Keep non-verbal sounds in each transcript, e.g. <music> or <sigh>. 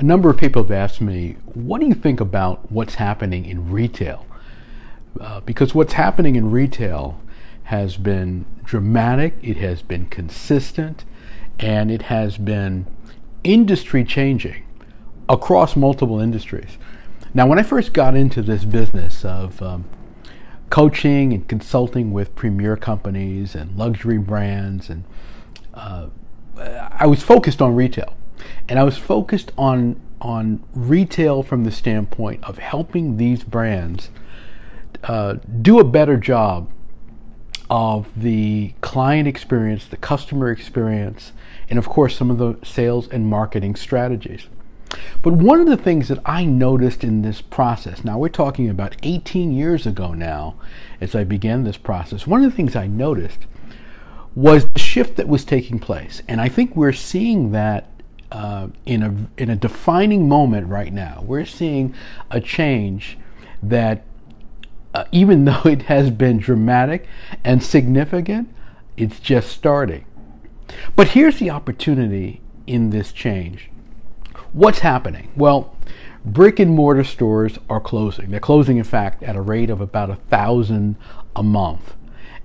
a number of people have asked me, what do you think about what's happening in retail? Uh, because what's happening in retail has been dramatic, it has been consistent, and it has been industry changing across multiple industries. Now, when I first got into this business of um, coaching and consulting with premier companies and luxury brands, and uh, I was focused on retail. And I was focused on on retail from the standpoint of helping these brands uh, do a better job of the client experience, the customer experience, and of course some of the sales and marketing strategies. But one of the things that I noticed in this process, now we're talking about 18 years ago now, as I began this process, one of the things I noticed was the shift that was taking place. And I think we're seeing that uh, in a in a defining moment right now. We're seeing a change that, uh, even <laughs> though it has been dramatic and significant, it's just starting. But here's the opportunity in this change. What's happening? Well, brick and mortar stores are closing. They're closing, in fact, at a rate of about a thousand a month.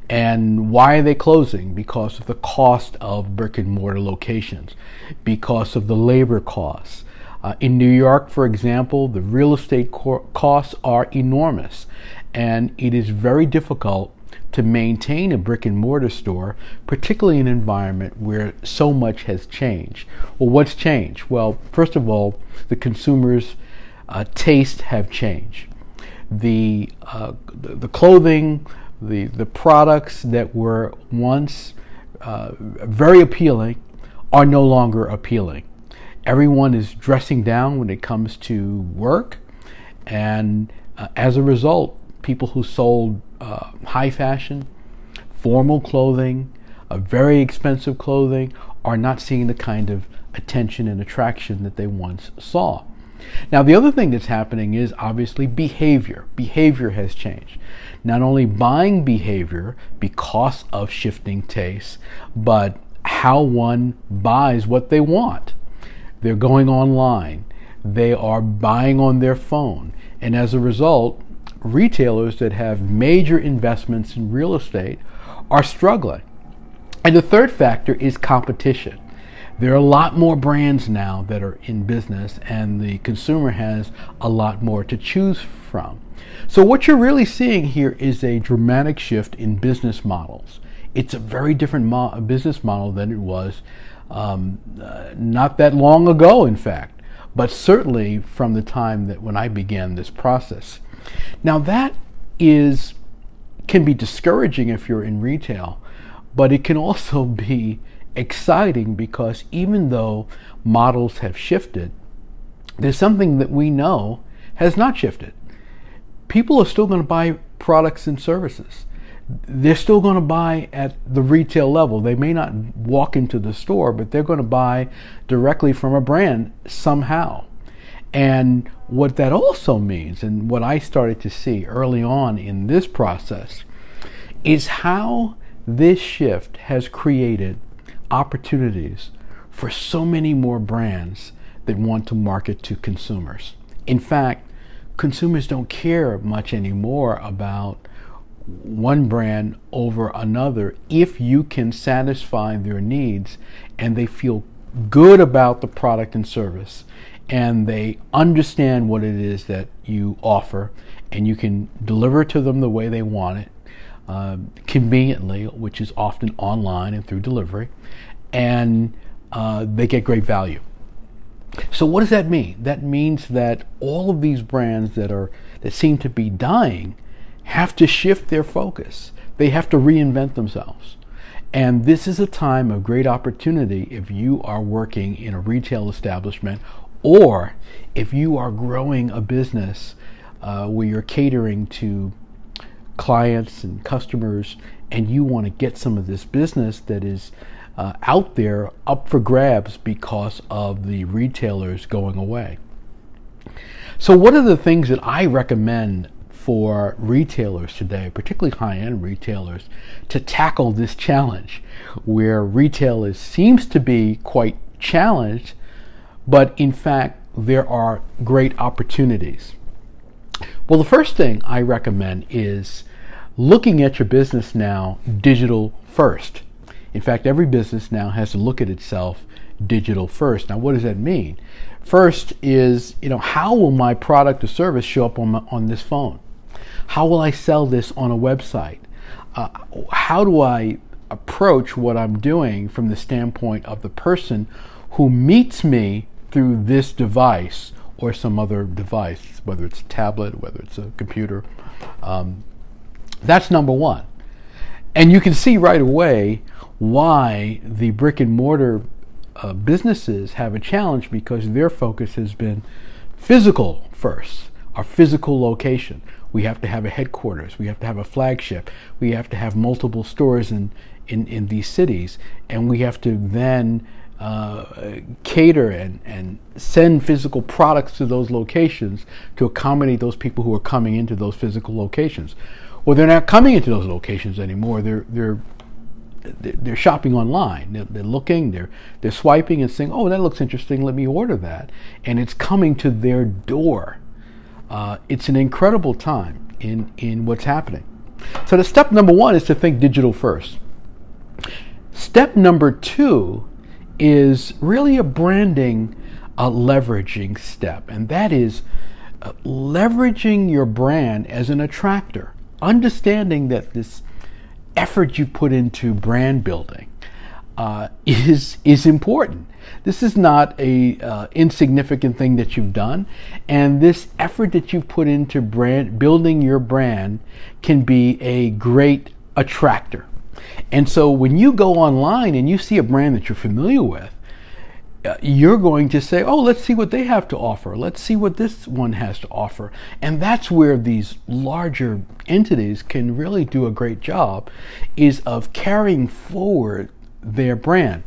And why are they closing? Because of the cost of brick and mortar locations, because of the labor costs. Uh, in New York, for example, the real estate co- costs are enormous, and it is very difficult to maintain a brick and mortar store, particularly in an environment where so much has changed. Well, what's changed? Well, first of all, the consumers' uh, taste have changed. The, uh, the clothing, the, the products that were once uh, very appealing are no longer appealing. Everyone is dressing down when it comes to work, and uh, as a result, people who sold uh, high fashion, formal clothing, uh, very expensive clothing are not seeing the kind of attention and attraction that they once saw. Now, the other thing that's happening is obviously behavior. Behavior has changed. Not only buying behavior because of shifting tastes, but how one buys what they want. They're going online, they are buying on their phone, and as a result, retailers that have major investments in real estate are struggling. And the third factor is competition. There are a lot more brands now that are in business, and the consumer has a lot more to choose from. So, what you're really seeing here is a dramatic shift in business models. It's a very different mo- business model than it was um, uh, not that long ago, in fact, but certainly from the time that when I began this process. Now, that is can be discouraging if you're in retail, but it can also be exciting because even though models have shifted, there's something that we know has not shifted. People are still going to buy products and services. They're still going to buy at the retail level. They may not walk into the store, but they're going to buy directly from a brand somehow. And what that also means, and what I started to see early on in this process, is how this shift has created opportunities for so many more brands that want to market to consumers. In fact, consumers don't care much anymore about one brand over another if you can satisfy their needs and they feel good about the product and service and they understand what it is that you offer and you can deliver to them the way they want it uh, conveniently, which is often online and through delivery, and uh, they get great value. So what does that mean? That means that all of these brands that are that seem to be dying have to shift their focus. They have to reinvent themselves. And this is a time of great opportunity if you are working in a retail establishment or if you are growing a business uh, where you're catering to clients and customers and you want to get some of this business that is uh, out there up for grabs because of the retailers going away. So, what are the things that I recommend for retailers today, particularly high end retailers, to tackle this challenge where retail is, seems to be quite challenged, but in fact, there are great opportunities? Well, the first thing I recommend is looking at your business now digital first. In fact, every business now has to look at itself digital first. Now, what does that mean? First is, you know, how will my product or service show up on, my, on this phone? How will I sell this on a website? Uh, how do I approach what I'm doing from the standpoint of the person who meets me through this device or some other device, whether it's a tablet, whether it's a computer? Um, that's number one. And you can see right away why the brick and mortar uh, businesses have a challenge because their focus has been physical first, our physical location. We have to have a headquarters, we have to have a flagship, we have to have multiple stores in, in, in these cities, and we have to then uh, cater and, and send physical products to those locations to accommodate those people who are coming into those physical locations. Well, they're not coming into those locations anymore. They're they're they're shopping online. They're, they're, looking, they're they're swiping and saying, "Oh, that looks interesting. Let me order that," and it's coming to their door. Uh, it's an incredible time in in what's happening. So the step number one is to think digital first. Step number two is really a branding, a leveraging step, and that is uh, leveraging your brand as an attractor. Understanding that this effort you put into brand building uh, is is important. This is not a uh, insignificant thing that you've done, and this effort that you've put into brand building your brand can be a great attractor. And so when you go online and you see a brand that you're familiar with, uh, you're going to say, oh, let's see what they have to offer. Let's see what this one has to offer. And that's where these larger entities can really do a great job is of carrying forward their brand.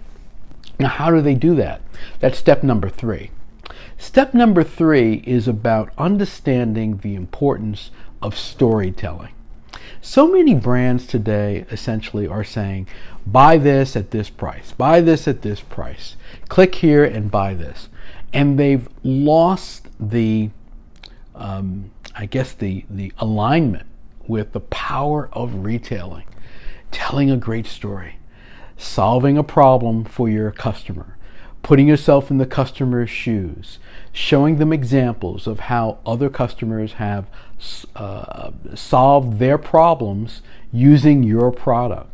Now, how do they do that? That's step number three. Step number three is about understanding the importance of storytelling. So many brands today essentially are saying, buy this at this price, buy this at this price, click here and buy this. And they've lost the, um, I guess, the, the alignment with the power of retailing, telling a great story, solving a problem for your customer, putting yourself in the customer's shoes, showing them examples of how other customers have uh, solved their problems using your product,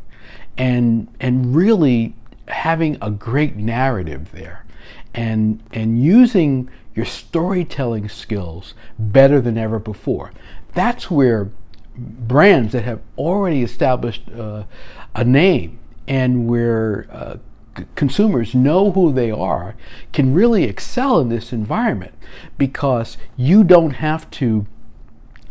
and and really having a great narrative there, and and using your storytelling skills better than ever before. That's where brands that have already established uh, a name and where uh, consumers know who they are can really excel in this environment because you don't have to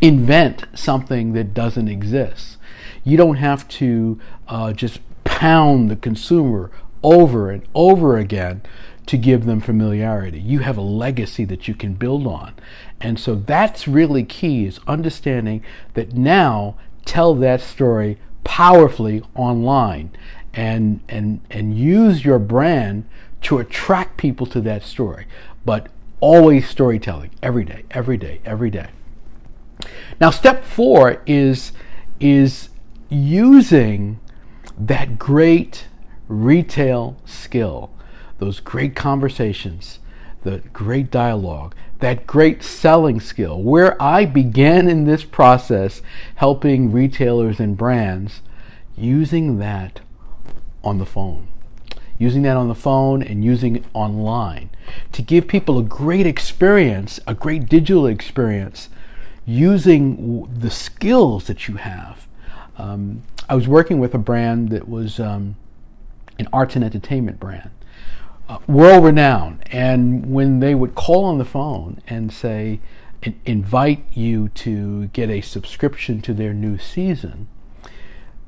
invent something that doesn't exist. You don't have to uh, just pound the consumer over and over again to give them familiarity. You have a legacy that you can build on. And so that's really key is understanding that now tell that story powerfully online and and and use your brand to attract people to that story. But always storytelling every day every day every day. Now step 4 is is using that great retail skill those great conversations the great dialogue that great selling skill where I began in this process helping retailers and brands using that on the phone. Using that on the phone and using it online to give people a great experience, a great digital experience, using the skills that you have. Um, I was working with a brand that was um, an arts and entertainment brand, uh, world renowned. And when they would call on the phone and say, invite you to get a subscription to their new season,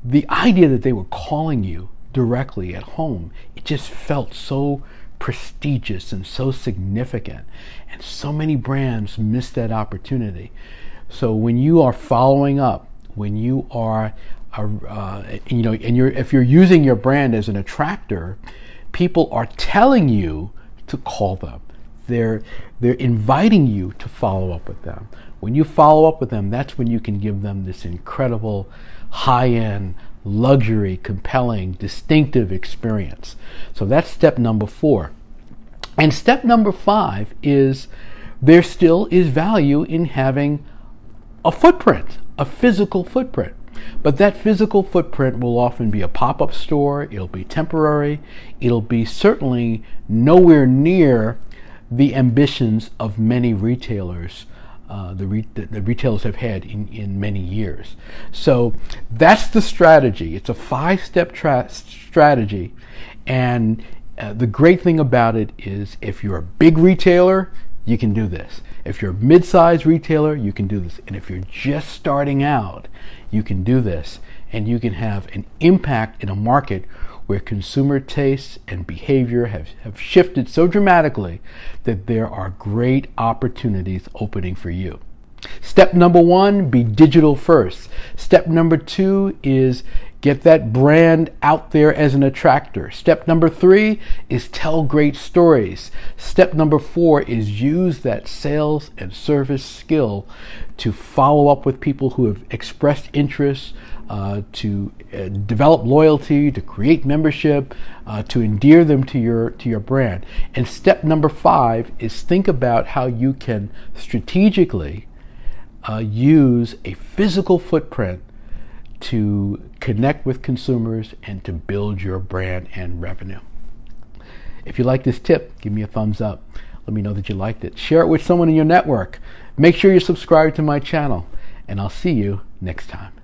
the idea that they were calling you directly at home. It just felt so prestigious and so significant. And so many brands miss that opportunity. So when you are following up, when you are, uh, you know, and you're if you're using your brand as an attractor, people are telling you to call them, they're they're inviting you to follow up with them. When you follow up with them, that's when you can give them this incredible high-end luxury, compelling, distinctive experience. So that's step number 4. And step number 5 is there still is value in having a footprint, a physical footprint. But that physical footprint will often be a pop up store, it'll be temporary, it'll be certainly nowhere near the ambitions of many retailers. Uh, the, re- the, retailers have had in, in many years. So that's the strategy. It's a five step tra- strategy. And uh, the great thing about it is if you're a big retailer, you can do this. If you're a mid sized retailer, you can do this. And if you're just starting out, you can do this. And you can have an impact in a market where consumer tastes and behavior have, have shifted so dramatically that there are great opportunities opening for you. Step number one, be digital first. Step number two is get that brand out there as an attractor. Step number three is tell great stories. Step number four is use that sales and service skill to follow up with people who have expressed interest, uh, to uh, develop loyalty, to create membership, uh, to endear them to your to your brand. And step number five is think about how you can strategically uh, use a physical footprint to connect with consumers and to build your brand and revenue. If you like this tip, give me a thumbs up. Let me know that you liked it. Share it with someone in your network. Make sure you subscribe to my channel, and I'll see you next time.